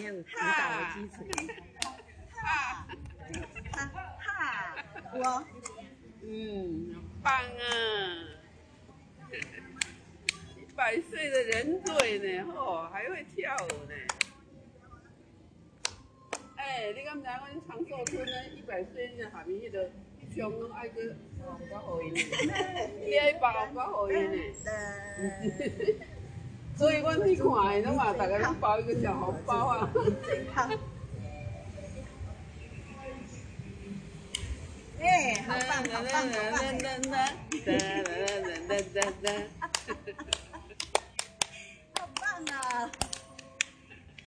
也有指导的基础。哈哈哈，我嗯，好棒啊！一百岁的人嘴呢，吼，还会跳舞呢。哎，你敢知阮长寿村呢？一百岁呢，下面迄个上拢爱去包包予因呢，你爱包包予因呢。所以阮去看的，拢嘛，大家拢包一个小红包啊。哎，好棒，好棒，好棒！好棒啊！